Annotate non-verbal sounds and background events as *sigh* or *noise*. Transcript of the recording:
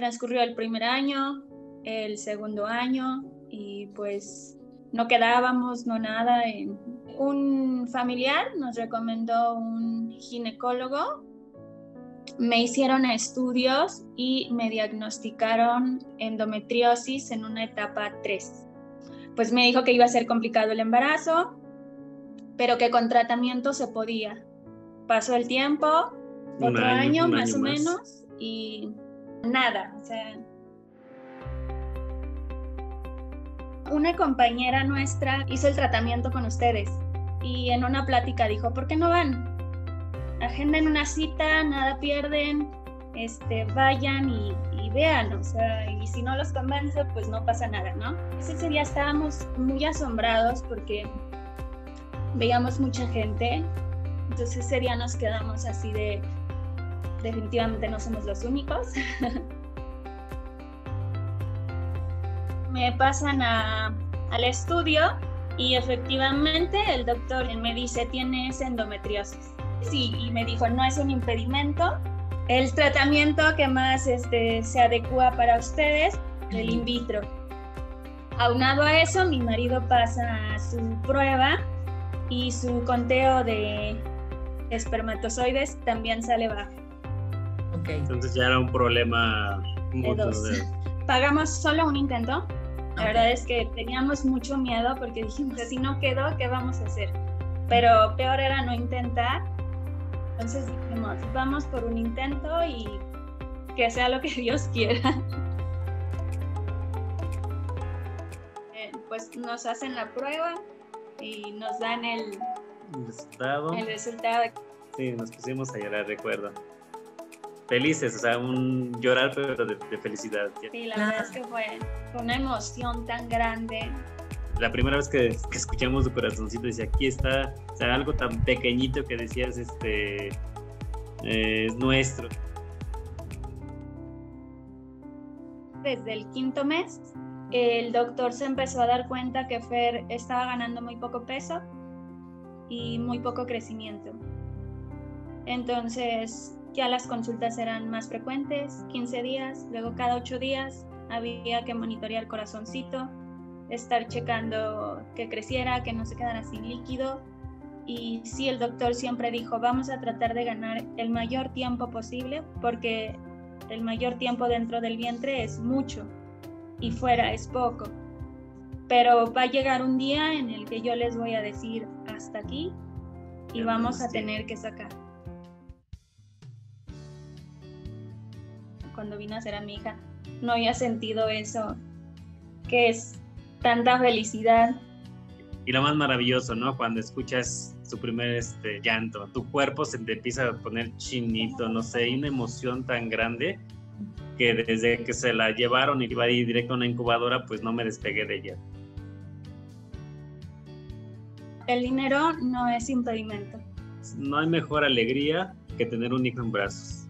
transcurrió el primer año, el segundo año y pues no quedábamos, no nada. Un familiar nos recomendó un ginecólogo, me hicieron estudios y me diagnosticaron endometriosis en una etapa 3. Pues me dijo que iba a ser complicado el embarazo, pero que con tratamiento se podía. Pasó el tiempo, otro año, más o menos, y nada, o sea, una compañera nuestra hizo el tratamiento con ustedes y en una plática dijo, ¿por qué no van? Agenden una cita, nada pierden, este, vayan y, vean, o sea, y si no los convence, pues no pasa nada, ¿no? Ese día estábamos muy asombrados porque veíamos mucha gente, entonces ese día nos quedamos así de, definitivamente no somos los únicos. *laughs* me pasan al estudio y efectivamente el doctor me dice, tienes endometriosis. Sí, y me dijo, no es un impedimento. El tratamiento que más este, se adecua para ustedes, el in vitro. Aunado a eso, mi marido pasa su prueba y su conteo de espermatozoides también sale bajo. Okay. Entonces ya era un problema mutuo. *laughs* Pagamos solo un intento la verdad es que teníamos mucho miedo porque dijimos, si no quedó, ¿qué vamos a hacer? Pero peor era no intentar. Entonces dijimos, vamos por un intento y que sea lo que *laughs* Dios quiera. Eh, pues nos hacen la prueba y nos dan el, resultado. El resultado. Sí, nos pusimos a llorar, recuerdo felices, o sea, un llorar pero de, felicidad. Sí, la verdad es que fue, una emoción tan grande. La primera vez que, escuchamos tu corazoncito decía, aquí está, o sea, algo tan pequeñito que decías, este, eh, es nuestro. Desde el quinto mes, el doctor se empezó a dar cuenta que Fer estaba ganando muy poco peso y muy poco crecimiento. Entonces ya las consultas eran más frecuentes, 15 días, luego cada 8 días había que monitorear el corazoncito, estar checando que creciera, que no se quedara sin líquido. Y sí, el doctor siempre dijo, vamos a tratar de ganar el mayor tiempo posible, porque el mayor tiempo dentro del vientre es mucho y fuera es poco. Pero va a llegar un día en el que yo les voy a decir hasta aquí y vamos a tener que sacar. Cuando vino a ser a mi hija, no había sentido eso, que es tanta felicidad. Y lo más maravilloso, ¿no? Cuando escuchas su primer este, llanto, tu cuerpo se te empieza a poner chinito, no sé, hay una emoción tan grande que desde que se la llevaron y iba a ir directo a una incubadora, pues no me despegué de ella. El dinero no es impedimento. No hay mejor alegría que tener un hijo en brazos